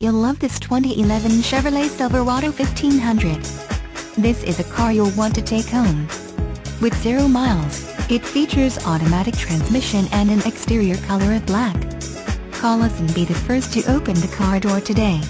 You'll love this 2011 Chevrolet Silverado 1500. This is a car you'll want to take home. With zero miles, it features automatic transmission and an exterior color of black. Call us and be the first to open the car door today.